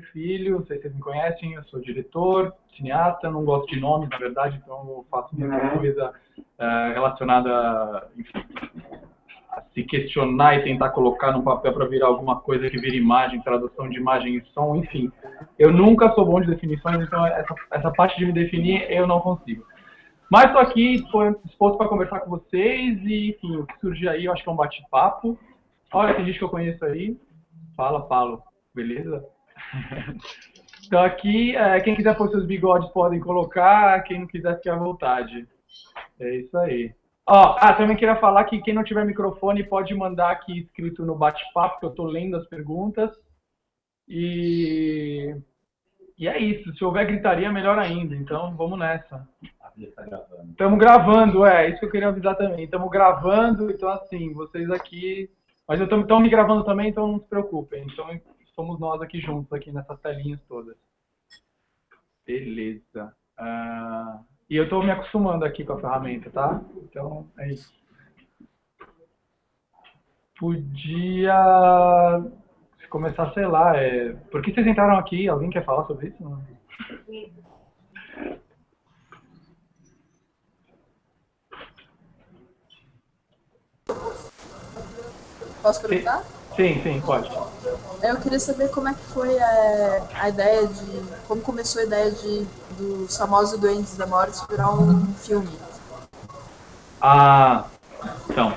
Filho, não sei se vocês me conhecem, eu sou diretor, cineasta, não gosto de nomes, na verdade, então eu faço muita uhum. coisa uh, relacionada, enfim, a se questionar e tentar colocar no papel para virar alguma coisa que vira imagem, tradução de imagem e som, enfim. Eu nunca sou bom de definições, então essa, essa parte de me definir eu não consigo. Mas estou aqui disposto para conversar com vocês e, enfim, o que surgir aí, eu acho que é um bate-papo. Olha, tem gente que eu conheço aí. Fala, Paulo. Beleza? então aqui, é, quem quiser pôr seus bigodes podem colocar, quem não quiser fique à vontade. É isso aí. Ó, ah, também queria falar que quem não tiver microfone pode mandar aqui escrito no bate-papo, que eu estou lendo as perguntas. E... e é isso. Se houver gritaria, melhor ainda. Então, vamos nessa. Estamos gravando, é, isso que eu queria avisar também. Estamos gravando, então assim, vocês aqui. Mas eu estão me gravando também, então não se preocupem. Então somos nós aqui juntos, aqui nessas telinhas todas. Beleza. Uh, e eu estou me acostumando aqui com a ferramenta, tá? Então, é isso. Podia começar, sei lá, é... por que vocês entraram aqui? Alguém quer falar sobre isso? Não? Posso perguntar? Sim, sim, pode. Eu queria saber como é que foi a, a ideia de. Como começou a ideia de dos famosos Doentes da Morte virar um filme. Ah, então.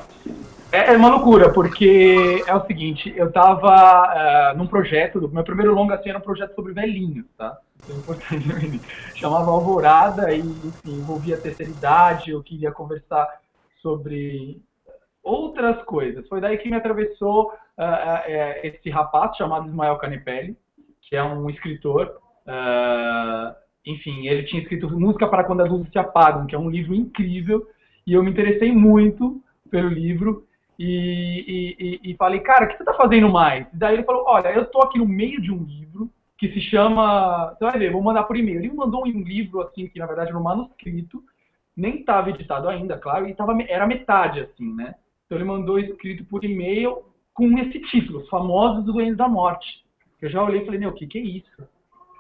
É, é uma loucura, porque é o seguinte, eu tava uh, num projeto, meu primeiro longa assim era um projeto sobre velhinhos, tá? Isso é importante. Chamava Alvorada e, enfim, envolvia a terceira idade, eu queria conversar sobre outras coisas. Foi daí que me atravessou esse rapaz chamado Ismael Canepelli, que é um escritor. Uh, enfim, ele tinha escrito Música para Quando as Luzes Se Apagam, que é um livro incrível, e eu me interessei muito pelo livro. E, e, e falei, cara, o que você está fazendo mais? E daí ele falou, olha, eu estou aqui no meio de um livro que se chama, você vai ver, vou mandar por e-mail. Ele me mandou um livro, assim, que na verdade era um manuscrito, nem estava editado ainda, claro, e tava, era metade, assim, né? Então ele mandou escrito por e-mail com esse título, Os Famosos Doentes da Morte. Eu já olhei e falei, meu, o que, que é isso?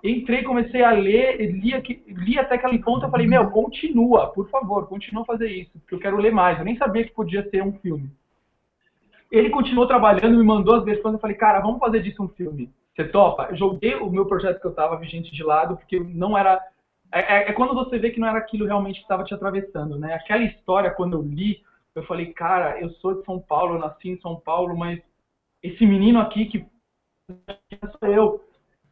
Entrei, comecei a ler, li, li até aquele ponto, eu falei, meu, continua, por favor, continua a fazer isso, porque eu quero ler mais. Eu nem sabia que podia ser um filme. Ele continuou trabalhando, me mandou as versões, eu falei, cara, vamos fazer disso um filme. Você topa? Eu joguei o meu projeto que eu estava vigente de lado, porque não era... É, é, é quando você vê que não era aquilo realmente que estava te atravessando, né? Aquela história, quando eu li, eu falei, cara, eu sou de São Paulo, eu nasci em São Paulo, mas esse menino aqui que sou eu,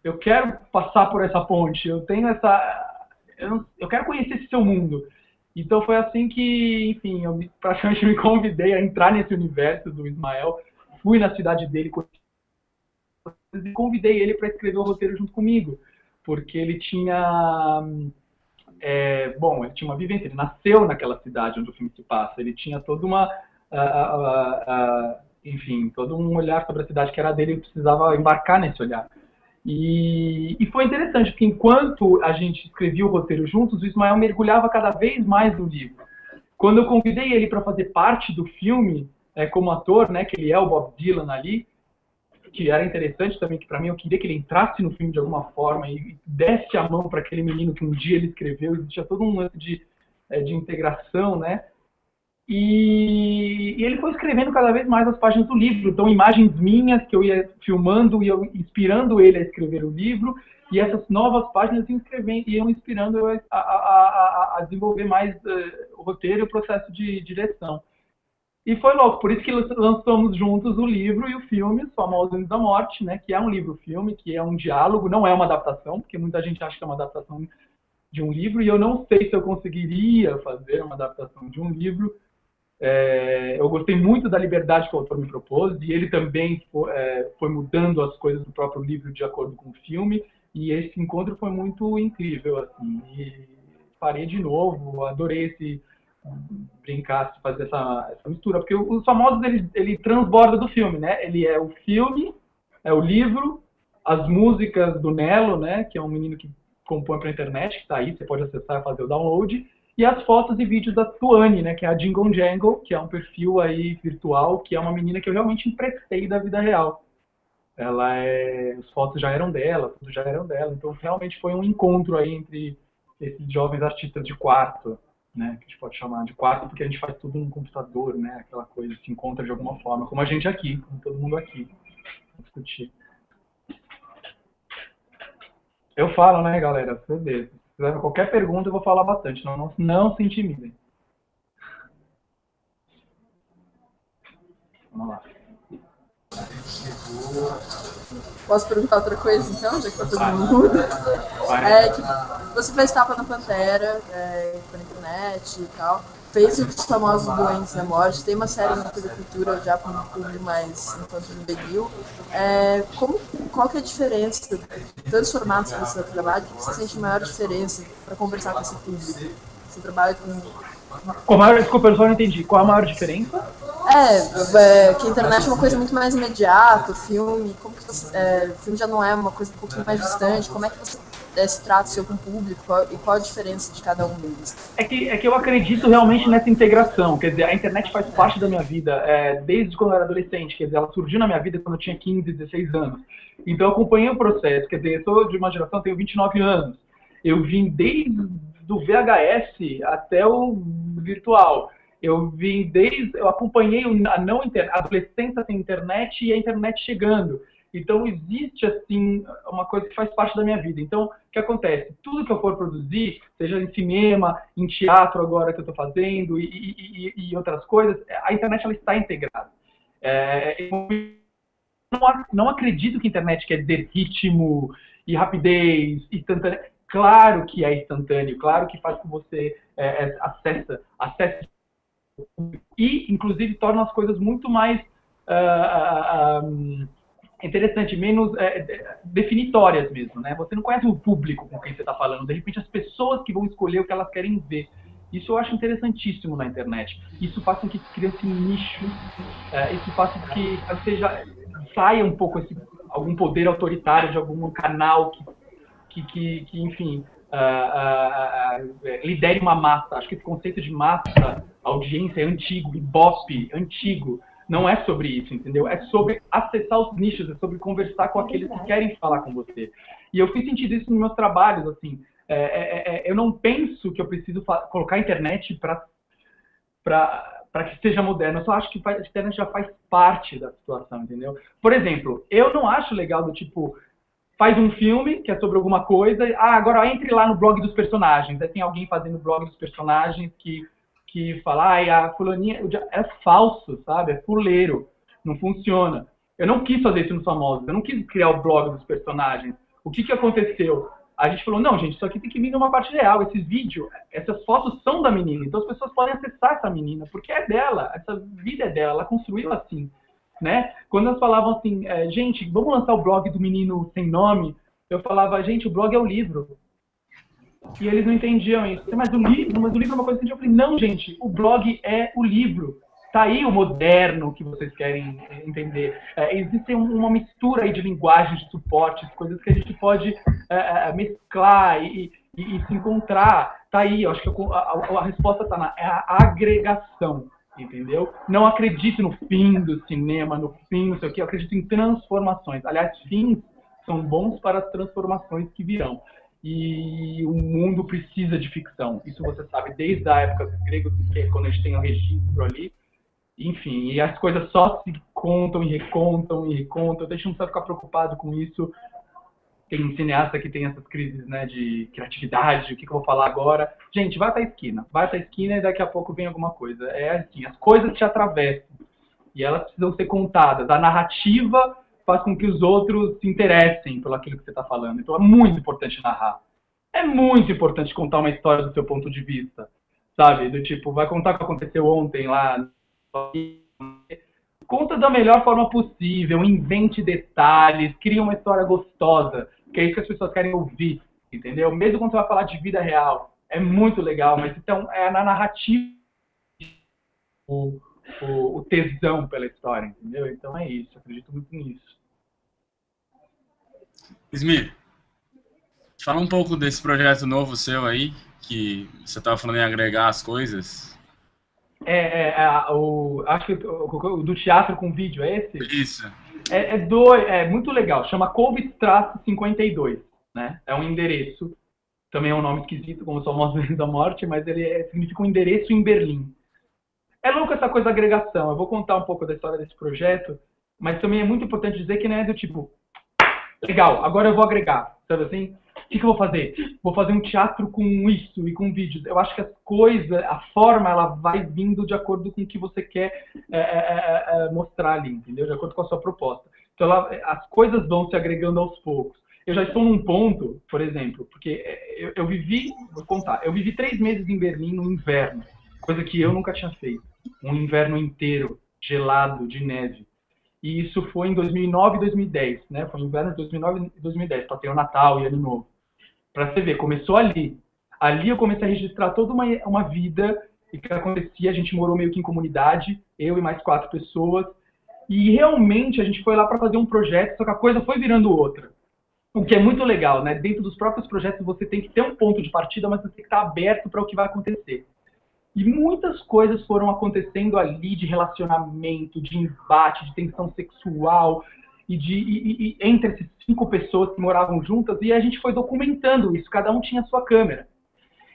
eu quero passar por essa ponte, eu tenho essa, eu, não, eu quero conhecer esse seu mundo. Então foi assim que, enfim, eu praticamente me convidei a entrar nesse universo do Ismael, fui na cidade dele e convidei ele para escrever o roteiro junto comigo, porque ele tinha é, bom, ele tinha uma vivência, ele nasceu naquela cidade onde o filme se passa, ele tinha toda uma, enfim, todo um olhar sobre a cidade que era dele, ele precisava embarcar nesse olhar. E, e, foi interessante, porque enquanto a gente escrevia o roteiro juntos, o Ismael mergulhava cada vez mais no livro. Quando eu convidei ele para fazer parte do filme, é, como ator, né, que ele é o Bob Dylan ali, que era interessante também, que para mim eu queria que ele entrasse no filme de alguma forma e desse a mão para aquele menino que um dia ele escreveu, existia todo um lance de, é, de integração, né? E, e, ele foi escrevendo cada vez mais as páginas do livro, então imagens minhas que eu ia filmando e inspirando ele a escrever o livro, e essas novas páginas iam, iam inspirando eu a, a, a, a desenvolver mais uh, o roteiro e o processo de direção. E foi louco, por isso que lançamos juntos o livro e o filme, Os Famosos da Morte, né, que é um livro-filme, que é um diálogo, não é uma adaptação, porque muita gente acha que é uma adaptação de um livro, e eu não sei se eu conseguiria fazer uma adaptação de um livro. É, eu gostei muito da liberdade que o autor me propôs, e ele também foi, é, foi mudando as coisas do próprio livro de acordo com o filme, e esse encontro foi muito incrível, assim, e farei de novo, adorei esse brincar, fazer essa, essa mistura, porque os famosos ele, ele transborda do filme, né? Ele é o filme, é o livro, as músicas do Nelo, né? Que é um menino que compõe para internet, que está aí, você pode acessar e fazer o download, e as fotos e vídeos da Tuane, né? Que é a Jingle Jangle, que é um perfil aí virtual, que é uma menina que eu realmente emprestei da vida real. ela é, as fotos já eram dela, tudo já eram dela. Então realmente foi um encontro aí entre esses jovens artistas de quarto, né, que a gente pode chamar de quarto porque a gente faz tudo no computador, né, aquela coisa se encontra de alguma forma, como a gente aqui, como todo mundo aqui, discutir. Eu falo, né, galera, se tiver qualquer pergunta eu vou falar bastante, não, não, não se intimidem. Vamos lá. Posso perguntar outra coisa, então, já que tá todo mundo É, que você fez tapa na Pantera, é, na internet e tal. Fez os famosos Doentes da Morte, tem uma série na TV Cultura já para um público mais enquanto juvenil. É, como, qual que é a diferença, tantos formatos que você trabalha, que você sente maior diferença para conversar com esse público? Você trabalha com qual maior, desculpa, eu só não entendi. Qual a maior diferença? É, é, que a internet é uma coisa muito mais imediata, filme, como que você, é, filme já não é uma coisa um pouquinho mais distante, como é que você é, se trata seu com o público qual, e qual a diferença de cada um deles? É que, é que eu acredito realmente nessa integração, quer dizer, a internet faz parte da minha vida é, desde quando eu era adolescente, quer dizer, ela surgiu na minha vida quando eu tinha 15, 16 anos. Então eu acompanhei o processo, quer dizer, eu sou de uma geração, tenho 29 anos. Eu vim desde do VHS até o virtual. Eu vim desde, eu acompanhei a não a adolescência sem internet e a internet chegando. Então existe assim uma coisa que faz parte da minha vida. Então o que acontece? Tudo que eu for produzir, seja em cinema, em teatro agora que eu estou fazendo e, e, e, outras coisas, a internet ela está integrada. É, não, não acredito que a internet quer dizer ritmo e rapidez tanta Claro que é instantâneo, claro que faz com que você é, é, acessa, acesse e, inclusive, torna as coisas muito mais uh, uh, interessante, menos uh, definitórias mesmo, né? Você não conhece o público com quem você está falando, de repente as pessoas que vão escolher o que elas querem ver. Isso eu acho interessantíssimo na internet. Isso faz com que crie-se um nicho, isso faz com que seja, saia um pouco esse, algum poder autoritário de algum canal que que, que, que enfim, uh, uh, lidere uma massa. Acho que esse conceito de massa, audiência é antigo, Ibope, antigo. Não é sobre isso, entendeu? É sobre acessar os nichos, é sobre conversar com aqueles que querem falar com você. E eu fiz sentido isso nos meus trabalhos, assim. É, é, é, eu não penso que eu preciso colocar a internet para para que seja moderno. Eu só acho que a internet já faz parte da situação, entendeu? Por exemplo, eu não acho legal do tipo, faz um filme que é sobre alguma coisa. Ah, agora entre lá no blog dos personagens. Aí tem alguém fazendo blog dos personagens que, que fala, ah, a fulaninha é falso, sabe? É fuleiro. Não funciona. Eu não quis fazer isso nos famosos. Eu não quis criar o blog dos personagens. O que, que aconteceu? A gente falou, não, gente, isso aqui tem que vir numa parte real. Esses vídeos, essas fotos são da menina. Então as pessoas podem acessar essa menina, porque é dela. Essa vida é dela. Ela construiu assim né? Quando elas falavam assim, é, gente, vamos lançar o blog do menino sem nome, eu falava, gente, o blog é o livro. E eles não entendiam isso. Mas o livro, mas o livro é uma coisa que eu falei, não, gente, o blog é o livro. Tá aí o moderno que vocês querem entender. É, existe uma mistura aí de linguagens, de suportes, coisas que a gente pode é, é mesclar e, e, e, se encontrar. Tá aí, eu acho que a, a resposta está na é a agregação entendeu? Não acredito no fim do cinema, no fim, não sei o que, eu acredito em transformações. Aliás, fins são bons para as transformações que virão. E o mundo precisa de ficção. Isso você sabe desde a época dos gregos, quando a gente tem o registro ali. Enfim, e as coisas só se contam e recontam e recontam. Deixa não precisa ficar preocupado com isso tem cineasta que tem essas crises né, de criatividade, o que, que eu vou falar agora. Gente, vai para a esquina, vai para a esquina e daqui a pouco vem alguma coisa. É assim, as coisas te atravessam e elas precisam ser contadas. A narrativa faz com que os outros se interessem pelo aquilo que você está falando. Então é muito importante narrar. É muito importante contar uma história do seu ponto de vista, sabe? Do tipo, vai contar o que aconteceu ontem lá. Conta da melhor forma possível, invente detalhes, cria uma história gostosa que é isso que as pessoas querem ouvir, entendeu? Mesmo quando você vai falar de vida real, é muito legal, mas então é na narrativa o, o, o tesão pela história, entendeu? Então é isso, acredito muito nisso. Smith, fala um pouco desse projeto novo seu aí, que você estava falando em agregar as coisas. É, é, é o, acho que o, do teatro com vídeo, é esse? Isso. É, é, do, é muito legal, chama Covid-52, né? É um endereço, também é um nome esquisito, como os famosos da morte, mas ele é, significa um endereço em Berlim. É louco essa coisa da agregação, eu vou contar um pouco da história desse projeto, mas também é muito importante dizer que não é do tipo, legal, agora eu vou agregar, sabe assim? O que, que, eu vou fazer? Vou fazer um teatro com isso e com vídeos. Eu acho que as coisas, a forma, ela vai vindo de acordo com o que você quer é, é, é, é mostrar ali, entendeu? De acordo com a sua proposta. Então, ela, as coisas vão se agregando aos poucos. Eu já estou num ponto, por exemplo, porque é, eu, eu vivi, vou contar, eu vivi três meses em Berlim no inverno, coisa que eu nunca tinha feito. Um inverno inteiro, gelado, de neve. E isso foi em 2009 e 2010, né? Foi inverno de 2009 e 2010, para ter o Natal e Ano Novo. Para você ver, começou ali. Ali eu comecei a registrar toda uma, uma vida e que acontecia. A gente morou meio que em comunidade, eu e mais quatro pessoas. E realmente a gente foi lá para fazer um projeto, só que a coisa foi virando outra. O que é muito legal, né? Dentro dos próprios projetos você tem que ter um ponto de partida, mas você tem que estar aberto para o que vai acontecer. E muitas coisas foram acontecendo ali de relacionamento, de embate, de tensão sexual, e de e, e, entre essas cinco pessoas que moravam juntas, e a gente foi documentando isso, cada um tinha a sua câmera.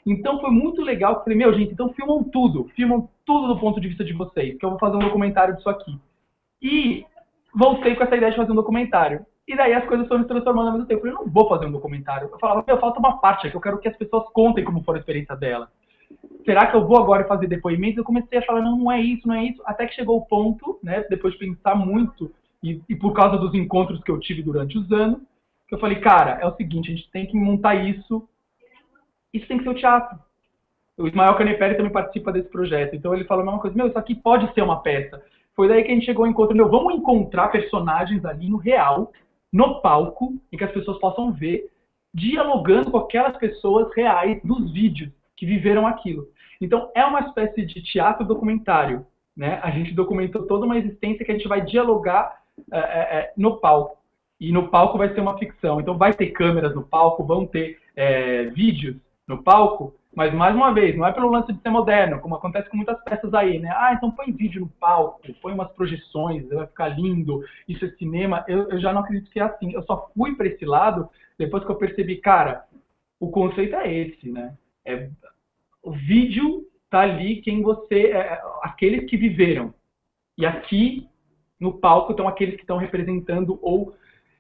Então foi muito legal, eu falei, meu gente, então filmam tudo, filmam tudo do ponto de vista de vocês, que eu vou fazer um documentário disso aqui. E voltei com essa ideia de fazer um documentário. E daí as coisas foram se transformando ao mesmo tempo. Eu falei, não vou fazer um documentário. Eu falava, meu, falta uma parte aqui, eu quero que as pessoas contem como foi a experiência delas será que eu vou agora fazer depoimentos? Eu comecei a falar, não, não é isso, não é isso, até que chegou o ponto, né, depois de pensar muito, e, e por causa dos encontros que eu tive durante os anos, que eu falei, cara, é o seguinte, a gente tem que montar isso, isso tem que ser o teatro. O Ismael Caneperi também participa desse projeto, então ele falou a mesma coisa, meu, isso aqui pode ser uma peça. Foi daí que a gente chegou ao encontro, meu, vamos encontrar personagens ali no real, no palco, em que as pessoas possam ver, dialogando com aquelas pessoas reais dos vídeos que viveram aquilo. Então, é uma espécie de teatro documentário. Né? A gente documentou toda uma existência que a gente vai dialogar é, é, no palco. E no palco vai ser uma ficção. Então, vai ter câmeras no palco, vão ter é, vídeos no palco, mas, mais uma vez, não é pelo lance de ser moderno, como acontece com muitas peças aí, né? Ah, então põe vídeo no palco, põe umas projeções, vai ficar lindo, isso é cinema. Eu, eu já não acredito que é assim. Eu só fui para esse lado depois que eu percebi, cara, o conceito é esse, né? É, o vídeo tá ali quem você, é, aqueles que viveram. E aqui no palco estão aqueles que estão representando ou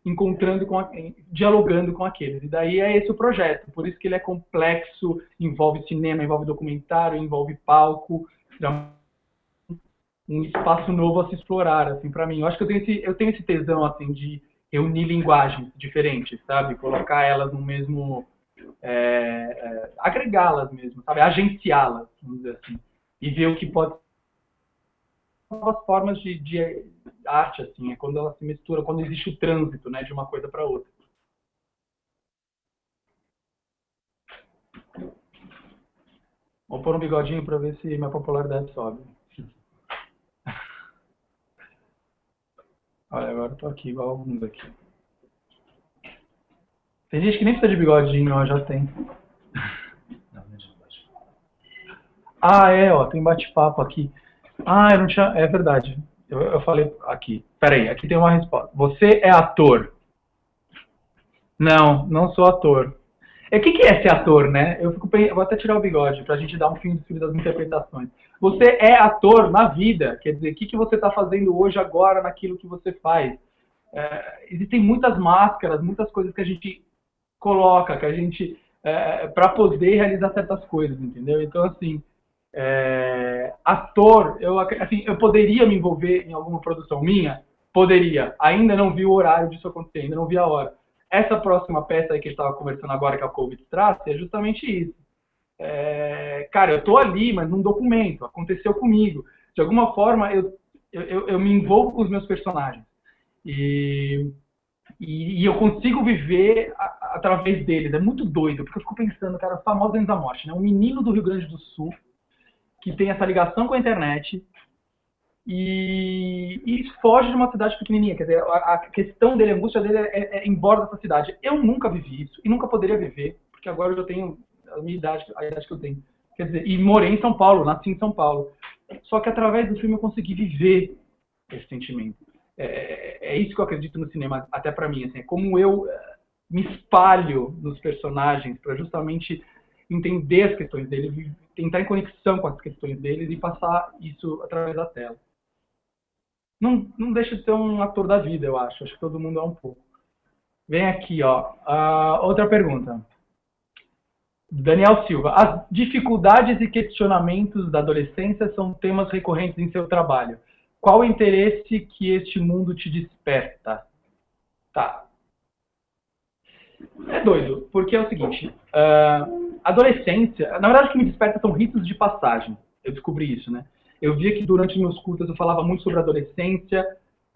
encontrando com, dialogando com aqueles. E daí é esse o projeto. Por isso que ele é complexo, envolve cinema, envolve documentário, envolve palco, um espaço novo a se explorar, assim, para mim. Eu acho que eu tenho esse, eu tenho esse tesão, assim, de reunir linguagens diferentes, sabe? Colocar elas no mesmo é, é, agregá-las mesmo, sabe? Agenciá-las, vamos dizer assim. E ver o que pode novas formas de, de, arte, assim, é quando ela se mistura, quando existe o trânsito, né, de uma coisa para outra. Vou pôr um bigodinho para ver se minha popularidade sobe. Olha, agora tô aqui igual alguns aqui. Tem gente que nem precisa de bigodinho, ó, já tem. Ah, é, ó, tem bate-papo aqui. Ah, eu não tinha. É verdade. Eu, eu falei aqui. Peraí, aqui tem uma resposta. Você é ator? Não, não sou ator. O que, que é ser ator, né? Eu fico eu vou até tirar o bigode para a gente dar um fim das interpretações. Você é ator na vida, quer dizer, o que, que você está fazendo hoje, agora, naquilo que você faz? É, existem muitas máscaras, muitas coisas que a gente coloca, que a gente é, para poder realizar certas coisas, entendeu? Então assim, é, ator, eu assim, eu poderia me envolver em alguma produção minha, poderia. Ainda não vi o horário disso acontecer, ainda não vi a hora. Essa próxima peça aí que a gente estava conversando agora, que é o Covid Trace, é justamente isso. É, cara, eu tô ali, mas num documento, aconteceu comigo. De alguma forma, eu, eu, eu me envolvo com os meus personagens. E e, e, eu consigo viver a, através deles. É muito doido, porque eu fico pensando, cara, os famosos da Morte, né? Um menino do Rio Grande do Sul que tem essa ligação com a internet e, e foge de uma cidade pequenininha. Quer dizer, a, a questão dele, a angústia dele é, é, é em borda dessa cidade. Eu nunca vivi isso e nunca poderia viver, porque agora eu tenho a minha idade, a idade que eu tenho. Quer dizer, e morei em São Paulo, nasci em São Paulo. Só que através do filme eu consegui viver esse sentimento. É, é, isso que eu acredito no cinema, até para mim, assim, é como eu é, me espalho nos personagens para justamente entender as questões deles, tentar em conexão com as questões deles e passar isso através da tela. Não, não deixa de ser um ator da vida, eu acho. Acho que todo mundo é um pouco. Vem aqui, ó. Uh, outra pergunta. Daniel Silva. As dificuldades e questionamentos da adolescência são temas recorrentes em seu trabalho. Qual o interesse que este mundo te desperta? Tá. É doido, porque é o seguinte: uh, adolescência, na verdade, o que me desperta são ritos de passagem. Eu descobri isso, né? Eu via que durante meus curtas eu falava muito sobre adolescência,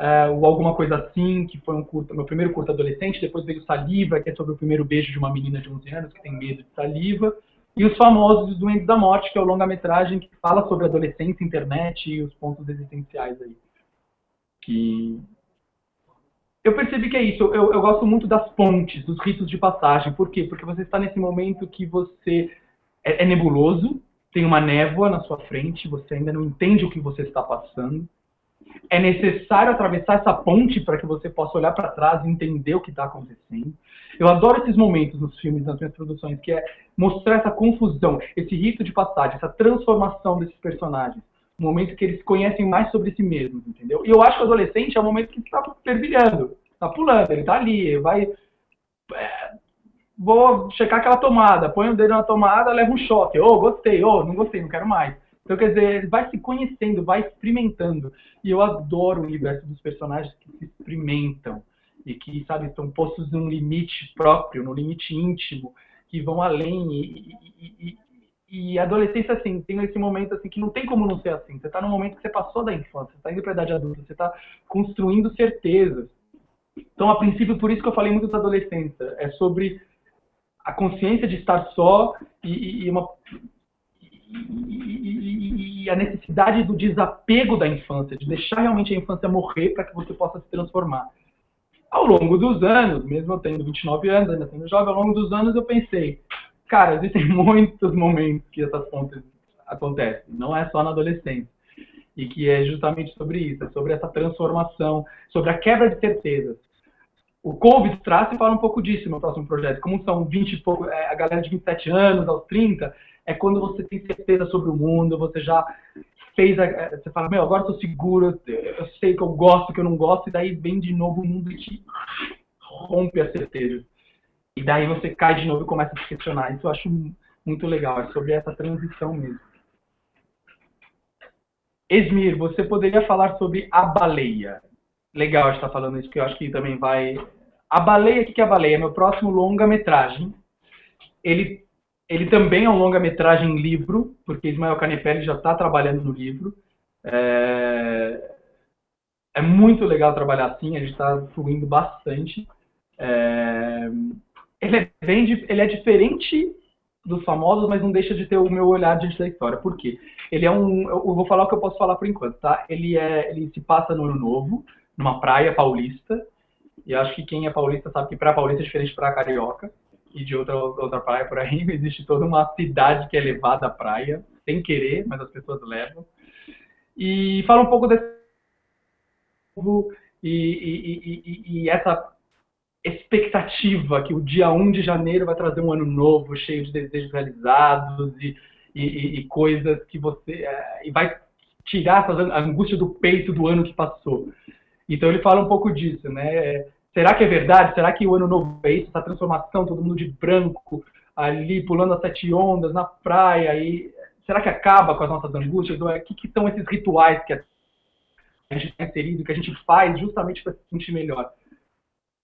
uh, ou alguma coisa assim, que foi um curta, meu primeiro curto adolescente, depois veio Saliva, que é sobre o primeiro beijo de uma menina de 11 anos que tem medo de saliva, e os famosos Doentes da Morte, que é o longa-metragem que fala sobre adolescência, internet e os pontos existenciais aí. Que eu percebi que é isso. Eu, eu, gosto muito das pontes, dos ritos de passagem. Por quê? Porque você está nesse momento que você é, é, nebuloso, tem uma névoa na sua frente, você ainda não entende o que você está passando. É necessário atravessar essa ponte para que você possa olhar para trás e entender o que está acontecendo. Eu adoro esses momentos nos filmes, nas minhas produções, que é mostrar essa confusão, esse rito de passagem, essa transformação desses personagens. Um momento que eles conhecem mais sobre si mesmos, entendeu? E eu acho que o adolescente é o momento que está fervilhando, está pulando, ele está ali, vai. É, vou checar aquela tomada, põe o dedo na tomada, leva um choque. Oh, gostei, oh, não gostei, não quero mais. Então, quer dizer, ele vai se conhecendo, vai experimentando. E eu adoro o universo dos personagens que se experimentam e que, sabe, estão postos num limite próprio, num limite íntimo, que vão além. E, e, e, e adolescência, assim, tem esse momento assim que não tem como não ser assim. Você está no momento que você passou da infância, você está indo para a idade adulta, você está construindo certezas. Então, a princípio, por isso que eu falei muito da adolescência, é sobre a consciência de estar só e, e uma e, e, a necessidade do desapego da infância, de deixar realmente a infância morrer para que você possa se transformar. Ao longo dos anos, mesmo eu tendo 29 anos, ainda sendo jovem, ao longo dos anos eu pensei, cara, existem muitos momentos que essas pontes acontecem, não é só na adolescência. E que é justamente sobre isso, é sobre essa transformação, sobre a quebra de certezas. O Covid Trace fala um pouco disso no próximo projeto. Como são 20 e pouco, é, a galera de 27 anos aos 30, é quando você tem certeza sobre o mundo, você já fez, a, é, você fala, meu, agora estou seguro, eu sei que eu gosto, que eu não gosto, e daí vem de novo o mundo e te rompe a certeza. E daí você cai de novo e começa a se questionar. Isso eu acho muito legal, é sobre essa transição mesmo. Esmir, você poderia falar sobre a baleia? Legal estar falando isso, porque eu acho que também vai. A baleia, o que é a baleia? Meu próximo longa-metragem. Ele ele também é um longa-metragem livro, porque Ismael Canepelli já está trabalhando no livro. É... é, muito legal trabalhar assim, a gente está fluindo bastante. É... Ele, é bem, ele é diferente dos famosos, mas não deixa de ter o meu olhar da história. Por quê? Ele é um. Eu vou falar o que eu posso falar por enquanto, tá? Ele, é, ele se passa no Ano Novo, numa praia paulista. E acho que quem é paulista sabe que praia paulista é diferente para carioca e de outra, outra praia por aí. Existe toda uma cidade que é levada à praia, sem querer, mas as pessoas levam. E fala um pouco desse e, e, e, e, essa expectativa que o dia 1 de janeiro vai trazer um ano novo, cheio de desejos realizados e, coisas que você. É, e vai tirar essa angústia do peito do ano que passou. Então ele fala um pouco disso, né? Será que é verdade? Será que o ano novo é isso? Essa transformação, todo mundo de branco, ali pulando as sete ondas na praia. E será que acaba com as nossas angústias? Ou é, o que, que são esses rituais que a gente está inserido, que a gente faz justamente para se sentir melhor?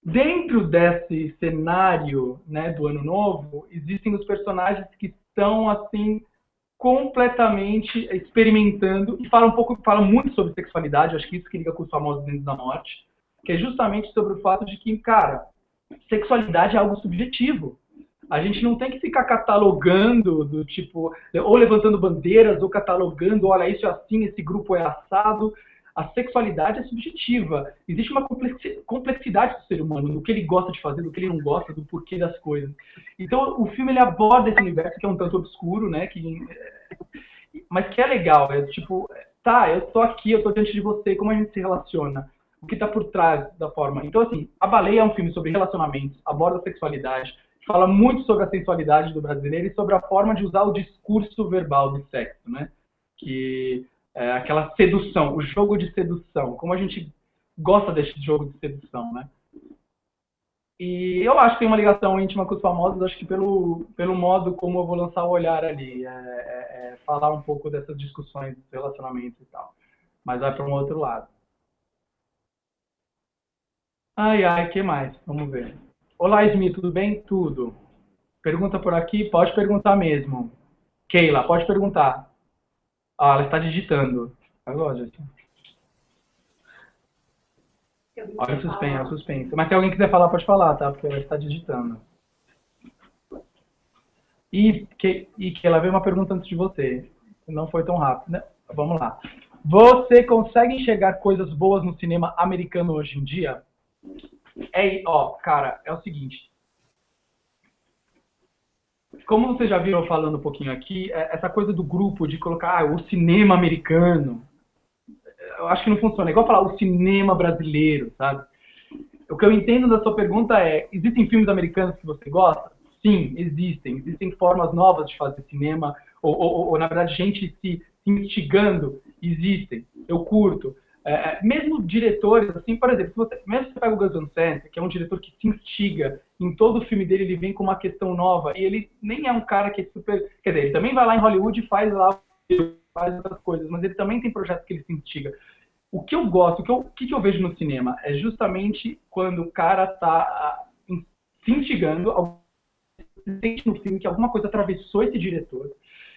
Dentro desse cenário né, do ano novo, existem os personagens que estão assim completamente experimentando e falam um pouco, falam muito sobre sexualidade. Acho que isso que liga com os famosos dentro da morte que é justamente sobre o fato de que, cara, sexualidade é algo subjetivo. A gente não tem que ficar catalogando do tipo, ou levantando bandeiras, ou catalogando, olha, isso é assim, esse grupo é assado. A sexualidade é subjetiva. Existe uma complexidade do ser humano, do que ele gosta de fazer, do que ele não gosta, do porquê das coisas. Então, o filme ele aborda esse universo que é um tanto obscuro, né? Que, mas que é legal. É tipo, tá, eu tô aqui, eu tô diante de você, como a gente se relaciona? O que está por trás da forma. Então, assim, A Baleia é um filme sobre relacionamentos, aborda sexualidade, fala muito sobre a sensualidade do brasileiro e sobre a forma de usar o discurso verbal do sexo, né? Que é aquela sedução, o jogo de sedução, como a gente gosta desse jogo de sedução, né? E eu acho que tem uma ligação íntima com os famosos, acho que pelo, pelo modo como eu vou lançar o olhar ali, é, é, é falar um pouco dessas discussões relacionamentos e tal. Mas vai para um outro lado. Ai, ai, que mais? Vamos ver. Olá, Smith, tudo bem? Tudo. Pergunta por aqui? Pode perguntar mesmo. Keila, pode perguntar. Ah, ela está digitando. Agora, gente. Olha o suspense, olha o suspense. Mas se alguém quiser falar, pode falar, tá? Porque ela está digitando. E que, e que ela veio uma pergunta antes de você. Não foi tão rápido, né? Vamos lá. Você consegue enxergar coisas boas no cinema americano hoje em dia? É, ó, cara, é o seguinte. Como vocês já viram falando um pouquinho aqui, é, essa coisa do grupo de colocar ah, o cinema americano, eu acho que não funciona. É igual falar o cinema brasileiro, sabe? O que eu entendo da sua pergunta é: existem filmes americanos que você gosta? Sim, existem. Existem formas novas de fazer cinema, ou, ou, ou na verdade, gente se, se instigando. Existem. Eu curto. É, é, mesmo diretores, assim, por exemplo, você, mesmo você pega o Gus Van Sant, que é um diretor que se instiga, em todo o filme dele ele vem com uma questão nova, e ele nem é um cara que é super... Quer dizer, ele também vai lá em Hollywood e faz lá faz outras coisas, mas ele também tem projetos que ele se instiga. O que eu gosto, o que eu, o que eu vejo no cinema é justamente quando o cara está se instigando, sente no filme que alguma coisa atravessou esse diretor,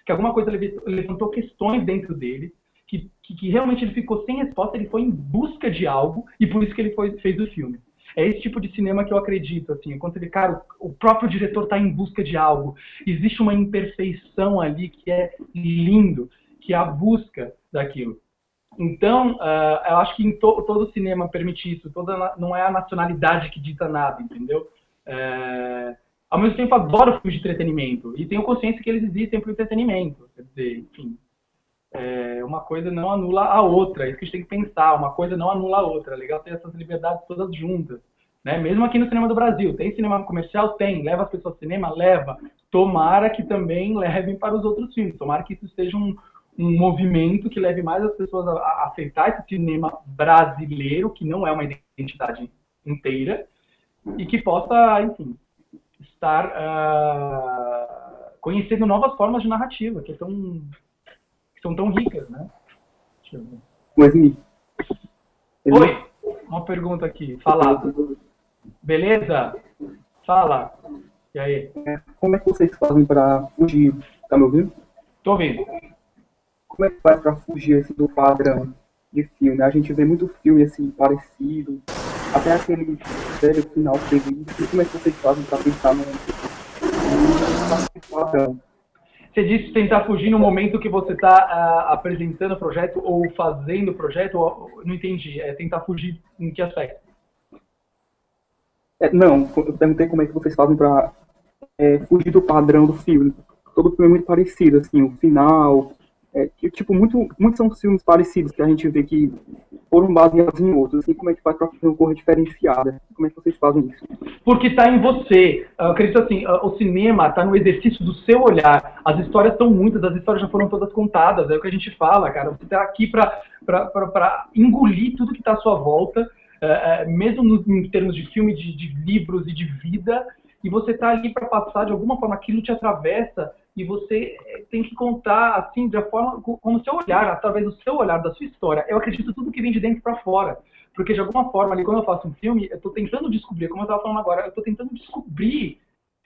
que alguma coisa levantou questões dentro dele, que, que, que, realmente ele ficou sem resposta, ele foi em busca de algo e por isso que ele foi, fez o filme. É esse tipo de cinema que eu acredito, assim, quando ele, cara, o, o próprio diretor está em busca de algo, existe uma imperfeição ali que é lindo, que é a busca daquilo. Então, uh, eu acho que em to, todo cinema permite isso, toda, não é a nacionalidade que dita nada, entendeu? Uh, ao mesmo tempo, adoro filmes de entretenimento e tenho consciência que eles existem para o entretenimento, quer dizer, enfim é, uma coisa não anula a outra. É isso que a gente tem que pensar. Uma coisa não anula a outra. É legal ter essas liberdades todas juntas. Né? Mesmo aqui no cinema do Brasil. Tem cinema comercial? Tem. Leva as pessoas ao cinema? Leva. Tomara que também levem para os outros filmes. Tomara que isso seja um, um movimento que leve mais as pessoas a, a aceitar esse cinema brasileiro, que não é uma identidade inteira, e que possa, enfim, estar uh, conhecendo novas formas de narrativa, que é tão são tão ricas, né? Deixa eu ver. Mas, Oi, uma pergunta aqui, fala. Beleza? Fala. E aí? É, como é que vocês fazem para fugir? Tá me ouvindo? Tô ouvindo. Como é que faz para fugir assim, do padrão de filme? A gente vê muito filme assim, parecido, até aquele sério final feliz. Como é que vocês fazem para pensar no, no padrão? Você disse tentar fugir no momento que você está uh, ah, apresentando o projeto ou fazendo o projeto? Ou, não entendi. É tentar fugir em que aspecto? É, não, eu perguntei como é que vocês fazem para é, fugir do padrão do filme. Todo filme é muito parecido, assim, o final, é, tipo, muito, muitos são filmes parecidos que a gente vê que foram baseados em outros. Assim, como é que faz para fazer uma cor diferenciada? Como é que vocês fazem isso? Porque está em você. Eu acredito assim, o cinema está no exercício do seu olhar. As histórias são muitas, as histórias já foram todas contadas. É o que a gente fala, cara. Você está aqui para engolir tudo que está à sua volta, é, é, mesmo no, em termos de filme, de, de livros e de vida. E você está ali para passar de alguma forma, aquilo te atravessa e você eh, tem que contar assim de forma como o seu olhar, através do seu olhar, da sua história. Eu acredito tudo que vem de dentro para fora, porque de alguma forma ali quando eu faço um filme, eu estou tentando descobrir, como eu estava falando agora, eu estou tentando descobrir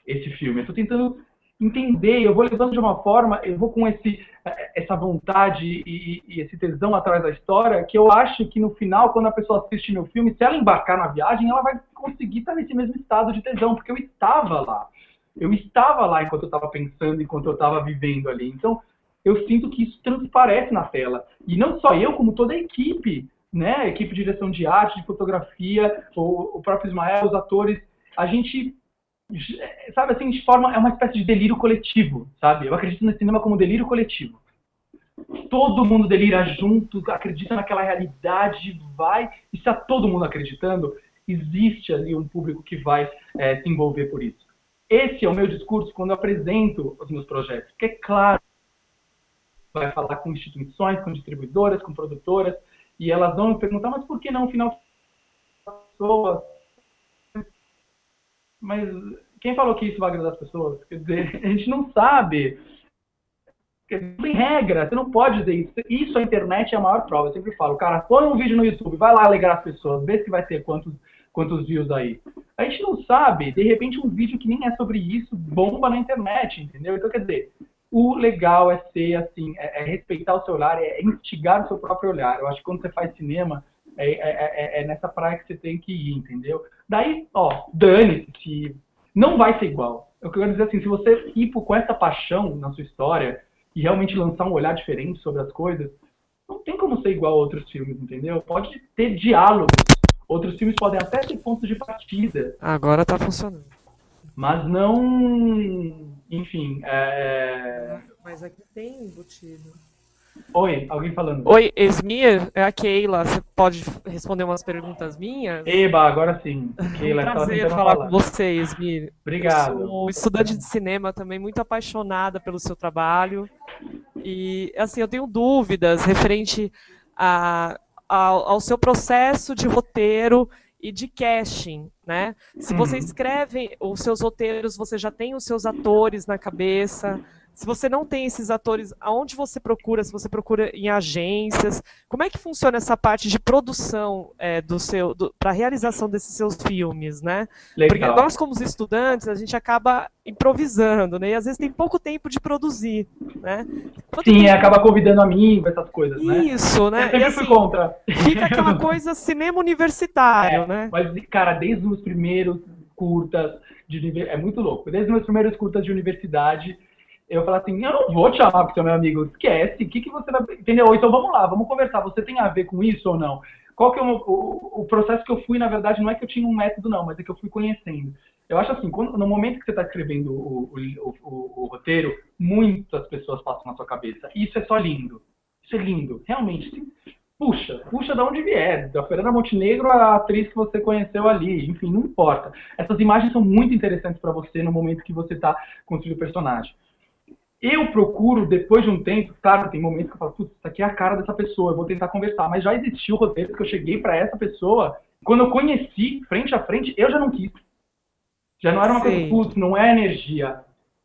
esse filme, eu estou tentando entender, eu vou levando de uma forma, eu vou com esse eh, essa vontade e, e, esse tesão atrás da história, que eu acho que no final, quando a pessoa assiste meu filme, se ela embarcar na viagem, ela vai conseguir estar nesse mesmo estado de tesão, porque eu estava lá eu estava lá enquanto eu estava pensando, enquanto eu estava vivendo ali. Então, eu sinto que isso transparece na tela. E não só eu, como toda a equipe, né? A equipe de direção de arte, de fotografia, o, o próprio Ismael, os atores, a gente sabe assim, de forma é uma espécie de delírio coletivo, sabe? Eu acredito no cinema como delírio coletivo. todo mundo delira junto, acredita naquela realidade, vai, e está todo mundo acreditando, existe ali um público que vai é, se envolver por isso. Esse é o meu discurso quando eu apresento os meus projetos, porque é claro, vai falar com instituições, com distribuidoras, com produtoras, e elas vão me perguntar, mas por que não, afinal, pessoas? Mas quem falou que isso vai agradar as pessoas? Quer dizer, a gente não sabe. Tem regra, você não pode dizer isso. Isso a internet é a maior prova. Eu sempre falo, cara, põe um vídeo no YouTube, vai lá alegrar as pessoas, vê se vai ter quantos, quantos views aí. A gente não sabe, de repente um vídeo que nem é sobre isso bomba na internet, entendeu? Então, quer dizer, o legal é ser assim, é, é respeitar o seu olhar, é instigar o seu próprio olhar. Eu acho que quando você faz cinema, é, é, é, é nessa praia que você tem que ir, entendeu? Daí, ó, dane-se, não vai ser igual. Eu quero dizer assim, se você ir com essa paixão na sua história, e realmente lançar um olhar diferente sobre as coisas, não tem como ser igual a outros filmes, entendeu? Pode ter diálogos. Outros filmes podem até ter pontos de partida. Agora tá funcionando. Mas não. Enfim. É... Mas aqui tem embutido. Oi, alguém falando. Oi, Esmir, é a Keila. Você pode responder umas perguntas minhas? Eba, agora sim. Keila, é um prazer falar, falar, com você, Esmir. Obrigado. Eu sou estudante de cinema também, muito apaixonada pelo seu trabalho. E, assim, eu tenho dúvidas referente a, ao, ao seu processo de roteiro e de casting, né? Se você uhum. escreve os seus roteiros, você já tem os seus atores na cabeça, se você não tem esses atores, aonde você procura? Se você procura em agências, como é que funciona essa parte de produção é, do seu, para a realização desses seus filmes, né? Legal. Porque nós como estudantes a gente acaba improvisando, né? E às vezes tem pouco tempo de produzir, né? Quanto Sim, tempo... acaba convidando amigos, essas coisas, né? Isso, né? Eu sempre e, assim, fui contra. Fica aquela coisa cinema universitário, é, né? Mas cara, desde os primeiros curtas de é muito louco. Desde os meus primeiros curtas de universidade eu falo assim, eu não vou te chamar porque você é meu amigo, esquece, o que, que você vai. Entendeu? Então vamos lá, vamos conversar. Você tem a ver com isso ou não? Qual que é o, o, o, processo que eu fui, na verdade, não é que eu tinha um método, não, mas é que eu fui conhecendo. Eu acho assim, quando, no momento que você está escrevendo o, o, roteiro, muitas pessoas passam na sua cabeça. Isso é só lindo. Isso é lindo. Realmente. Puxa, puxa de onde vier. Da Fernanda Montenegro, a atriz que você conheceu ali. Enfim, não importa. Essas imagens são muito interessantes para você no momento que você está construindo o personagem. Eu procuro, depois de um tempo, claro, tem momentos que eu falo, putz, isso aqui é a cara dessa pessoa, eu vou tentar conversar. Mas já existiu roteiro que eu cheguei para essa pessoa, quando eu conheci, frente a frente, eu já não quis. Já não era uma Sim. coisa, putz, não é energia.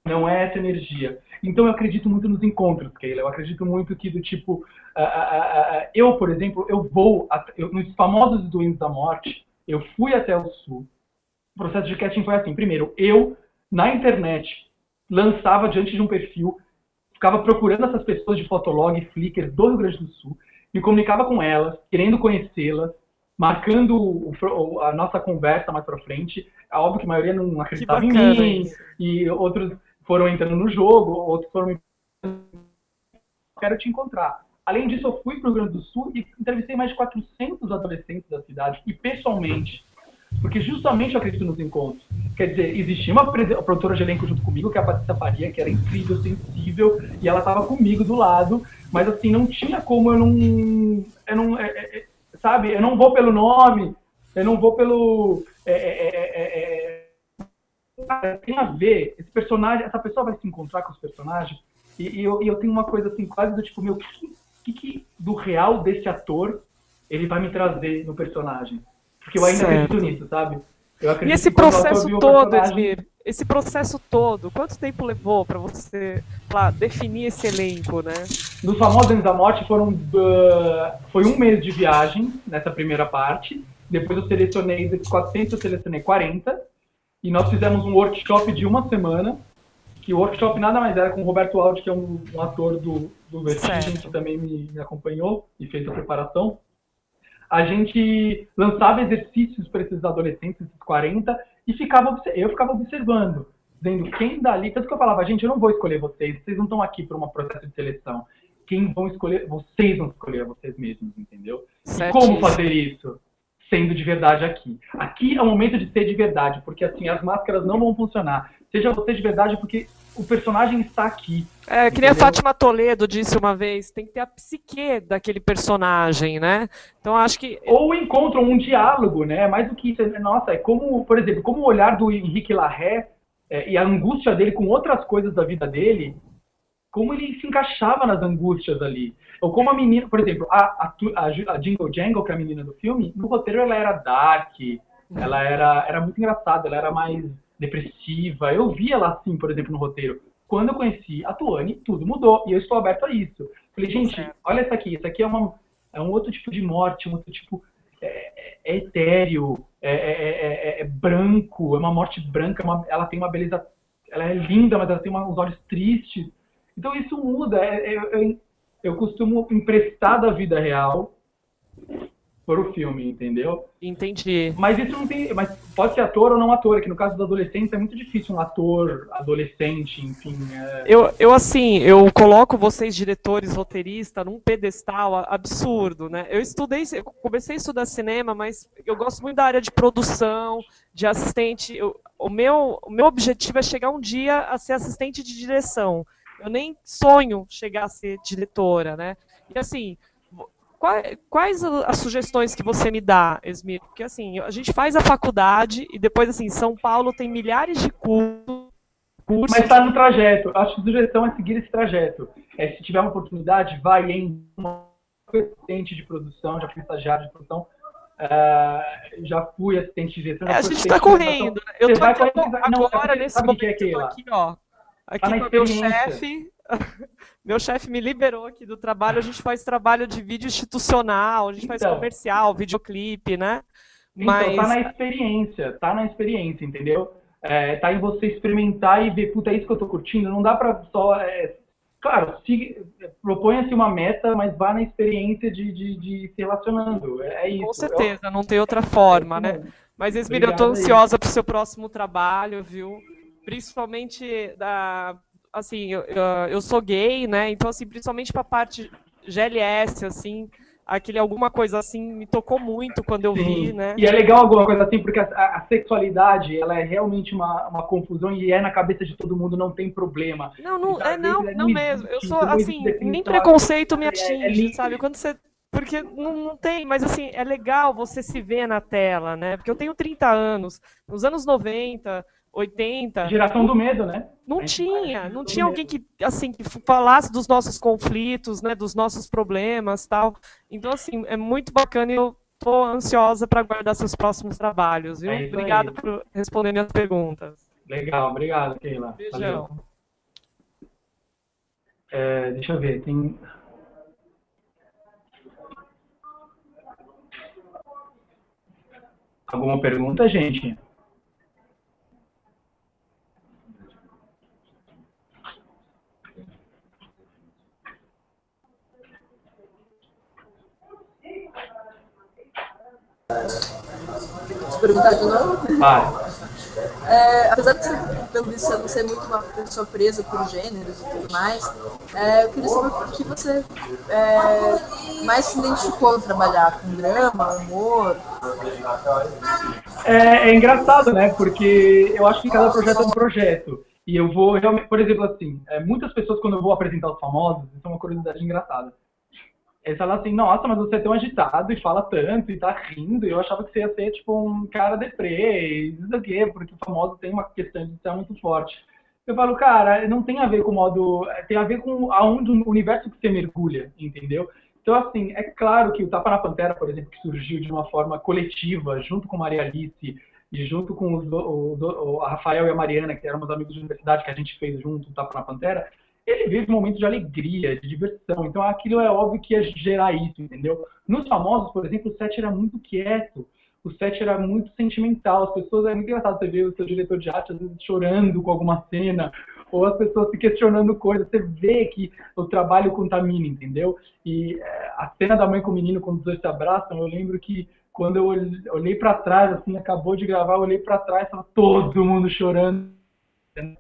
Não é essa energia. Então eu acredito muito nos encontros, Keila. Eu acredito muito que do tipo, uh, uh, uh, eu, por exemplo, eu vou, eu, nos famosos Doentes da Morte, eu fui até o Sul. O processo de casting foi assim. Primeiro, eu, na internet, lançava diante de um perfil, ficava procurando essas pessoas de Fotolog e Flickr do Rio Grande do Sul, me comunicava com elas, querendo conhecê-las, marcando o, a nossa conversa mais para frente. É óbvio que a maioria não acreditava em mim, isso. e outros foram entrando no jogo, outros foram quero te encontrar. Além disso, eu fui para o Rio Grande do Sul e entrevistei mais de 400 adolescentes da cidade, e pessoalmente, porque justamente eu acredito nos encontros. Quer dizer, existia uma produtora de elenco junto comigo, que é a Patrícia Faria, que era incrível, sensível, e ela estava comigo do lado, mas assim, não tinha como eu não. Eu não é, é, é sabe, eu não vou pelo nome, eu não vou pelo. É, é, é, tem a ver, esse personagem, essa pessoa vai se encontrar com os personagens, e, e, eu, e eu, tenho uma coisa assim, quase do tipo, meu, o que, que, que do real desse ator ele vai me trazer no personagem? Porque eu ainda certo. acredito nisso, sabe? E esse processo todo, Esmir, esse processo todo, quanto tempo levou para você lá, definir esse elenco, né? Nos famosos da Morte foram uh, foi um mês de viagem nessa primeira parte. Depois eu selecionei desses 400 eu selecionei 40 e nós fizemos um workshop de uma semana. Que o workshop nada mais era com o Roberto Aldi, que é um, um ator do, do Vertigem, que também me, me acompanhou e fez a preparação a gente lançava exercícios para esses adolescentes, esses 40, e ficava, eu ficava observando, dizendo quem dali. Tanto que eu falava, gente, eu não vou escolher vocês, vocês não estão aqui para um processo de seleção. Quem vão escolher, vocês vão escolher vocês mesmos, entendeu? E como fazer isso? Sendo de verdade aqui. Aqui é o momento de ser de verdade, porque assim, as máscaras não vão funcionar. Seja você de verdade, porque o personagem está aqui. É, que nem a Fátima Toledo disse uma vez, tem que ter a psique daquele personagem, né? Então acho que. Ou encontram um diálogo, né? Mais do que isso. Nossa, é como, por exemplo, como o olhar do Henrique Larré é, e a angústia dele com outras coisas da vida dele, como ele se encaixava nas angústias ali. Ou como a menina, por exemplo, a, a, a Jingle Jangle, que é a menina do filme, no roteiro ela era dark, ela era, era muito engraçada, ela era mais depressiva. Eu vi ela assim, por exemplo, no roteiro. Quando eu conheci a Tuane, tudo mudou. E eu estou aberto a isso. Falei, gente, olha isso aqui. Isso aqui é, uma, é um outro tipo de morte, um outro tipo. É, é etéreo, é, é, é, branco, é uma morte branca, uma, ela tem uma beleza. Ela é linda, mas ela tem uma, uns olhos tristes. Então isso muda. Eu costumo emprestar da vida real para o filme, entendeu? Entendi. Mas isso não tem. Mas pode ser ator ou não ator, que no caso da adolescência é muito difícil um ator, adolescente, enfim. É... Eu, eu, assim, eu coloco vocês, diretores, roteiristas, num pedestal absurdo, né? Eu estudei, eu comecei a estudar cinema, mas eu gosto muito da área de produção, de assistente. Eu, o, meu, o meu objetivo é chegar um dia a ser assistente de direção. Eu nem sonho chegar a ser diretora, né? E assim, Quais, as sugestões que você me dá, Esmir? Porque assim, a gente faz a faculdade e depois assim, São Paulo tem milhares de cursos. Mas está no trajeto. Acho que a sugestão é seguir esse trajeto. É, se tiver uma oportunidade, vai em uma assistente de produção, já fui estagiário de produção, uh, já fui assistente de gestão. É, a gente está correndo. Né? Eu estou agora, nesse momento, que é aqui, ó. Aqui tá com o meu chefe, meu chefe me liberou aqui do trabalho, a gente faz trabalho de vídeo institucional, a gente faz então, comercial, videoclipe, né? Mas... Então, tá na experiência, tá na experiência, entendeu? É, tá em você experimentar e ver, puta, é isso que eu tô curtindo, não dá pra só... É, claro, proponha-se uma meta, mas vá na experiência de, de, de se relacionando, é, é isso. Com certeza, eu... não tem outra forma, é né? Mas, Esmir, eu tô ansiosa pro seu próximo trabalho, viu? Principalmente da assim, eu, eu sou gay, né? Então, assim, principalmente para a parte GLS, assim, aquele alguma coisa assim me tocou muito quando eu Sim. vi, né? E é legal alguma coisa assim, porque a, a, sexualidade, ela é realmente uma, uma confusão e é na cabeça de todo mundo, não tem problema. Não, não, então, é, não, não, não mesmo. Eu sou, assim, nem preconceito me atinge, é, é sabe? Quando você... Porque não, não tem, mas assim, é legal você se ver na tela, né? Porque eu tenho 30 anos, nos anos 90 80. Geração do medo, né? Não tinha, não tinha alguém que assim que falasse dos nossos conflitos, né, dos nossos problemas, tal. Então assim, é muito bacana e eu tô ansiosa para guardar seus próximos trabalhos, viu? É Obrigada por responder minhas perguntas. Legal, obrigado, Keila. Beijão. É, deixa eu ver, tem Alguma pergunta, gente? Te perguntar de novo? Vai. É, apesar de você, pelo visto, não ser muito uma pessoa presa por gêneros e tudo mais, é, eu queria saber por que você é, mais se identificou em trabalhar com drama, humor. É, é, engraçado, né? Porque eu acho que cada projeto é um projeto. E eu vou realmente, por exemplo, assim, é, muitas pessoas, quando eu vou apresentar os famosos, isso é uma curiosidade engraçada eles falam assim, nossa, mas você é tão agitado e fala tanto e tá rindo, e eu achava que você ia ser tipo um cara deprê, e isso aqui, porque o famoso tem uma questão de ser muito forte. Eu falo, cara, não tem a ver com o modo. Tem a ver com aonde o universo que você mergulha, entendeu? Então, assim, é claro que o Tapa na Pantera, por exemplo, que surgiu de uma forma coletiva, junto com Maria Alice e junto com o, o, Rafael e a Mariana, que eram os amigos de universidade que a gente fez junto, o Tapa na Pantera, ele vive momentos de alegria, de diversão. Então aquilo é óbvio que ia gerar isso, entendeu? Nos famosos, por exemplo, o set era muito quieto. O set era muito sentimental. As pessoas, é muito engraçado você ver o seu diretor de arte às vezes chorando com alguma cena, ou as pessoas se questionando coisas. Você vê que o trabalho contamina, entendeu? E é, a cena da mãe com o menino, quando os dois se abraçam, eu lembro que quando eu olhei para trás, assim, acabou de gravar, eu olhei para trás, estava todo mundo chorando.